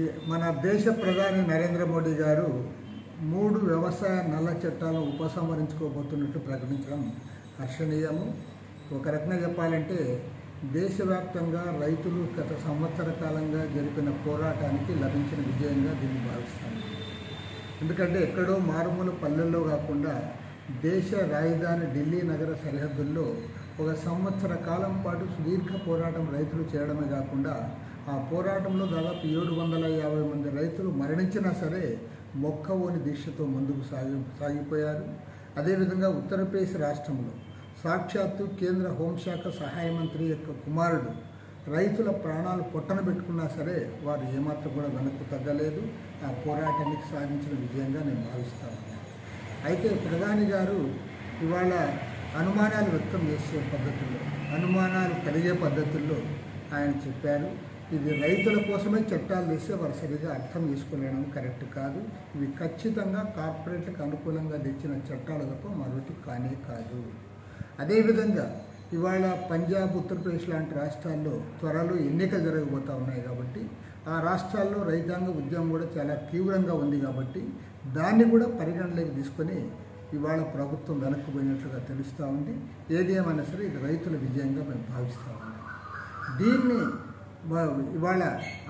ఈ మన దేశ ప్రధాని నరేంద్ర మోడీ గారు మూడు వ్యవసాయ నల్ల చట్టాలను ఉపసంహరించుకోబోతున్నట్టు ప్రకటించడం హర్షణీయము. ఒక రకంగా చెప్పాలంటే దేశవ్యాప్తంగా రైతులు గత సంవత్సర కాలంగా జరిపిన పోరాటానికి లభించిన విజయంగా దీన్ని భావిస్తాను ఎందుకంటే ఎక్కడో మారుమూల పల్లెల్లో కాకుండా దేశ రాజధాని ఢిల్లీ నగర సరిహద్దుల్లో ఒక సంవత్సర కాలం పాటు సుదీర్ఘ పోరాటం రైతులు చేయడమే కాకుండా ఆ పోరాటంలో దాదాపు ఏడు వందల యాభై మంది రైతులు మరణించినా సరే మొక్కవోని దీక్షతో ముందుకు సాగి సాగిపోయారు. అదేవిధంగా ఉత్తరప్రదేశ్ రాష్ట్రంలో సాక్షాత్తు కేంద్ర హోంశాఖ సహాయ మంత్రి యొక్క కుమారుడు రైతుల ప్రాణాలు పొట్టన పెట్టుకున్నా సరే వారు ఏమాత్రం కూడా వెనక్కు తగ్గలేదు. ఆ పోరాటానికి సాధించిన విజయంగా నేను భావిస్తాను. అయితే ప్రధాని గారు ఇవాళ అనుమానాలు వ్యక్తం చేసే పద్ధతుల్లో అనుమానాలు కలిగే పద్ధతుల్లో ఆయన చెప్పారు. ఇది రైతుల కోసమే చట్టాలు తెస్తే వారు సరిగా అర్థం చేసుకోలేడం కరెక్ట్ కాదు. ఇవి ఖచ్చితంగా కార్పొరేట్లకు అనుకూలంగా తెచ్చిన చట్టాలు తప్ప మరొకటి కానే కాదు. అదేవిధంగా ఇవాళ పంజాబ్ ఉత్తరప్రదేశ్ లాంటి రాష్ట్రాల్లో త్వరలో ఎన్నికలు జరగబోతూ ఉన్నాయి కాబట్టి ఆ రాష్ట్రాల్లో రైతాంగ ఉద్యమం కూడా చాలా తీవ్రంగా ఉంది కాబట్టి దాన్ని కూడా పరిగణలోకి తీసుకొని ఇవాళ ప్రభుత్వం వెనక్కిపోయినట్లుగా తెలుస్తూ ఉంది. ఏది ఏమైనా సరే ఇది రైతుల విజయంగా మేము భావిస్తూ ఉన్నాం. దీన్ని ఇవాళ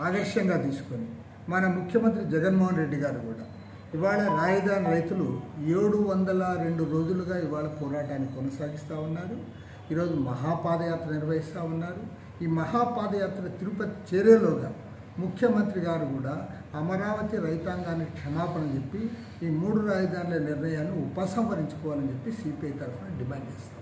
ఆదర్శంగా తీసుకొని మన ముఖ్యమంత్రి జగన్మోహన్ రెడ్డి గారు కూడా ఇవాళ రాజధాని రైతులు ఏడు వందల రెండు రోజులుగా ఇవాళ పోరాటాన్ని కొనసాగిస్తూ ఉన్నారు. ఈరోజు మహాపాదయాత్ర నిర్వహిస్తూ ఉన్నారు. ఈ మహాపాదయాత్ర తిరుపతి చేరేలోగా ముఖ్యమంత్రి గారు కూడా అమరావతి రైతాంగానికి క్షమాపణ చెప్పి ఈ మూడు రాజధానుల నిర్ణయాన్ని ఉపసంహరించుకోవాలని చెప్పి సిపిఐ తరఫున డిమాండ్ చేస్తాం.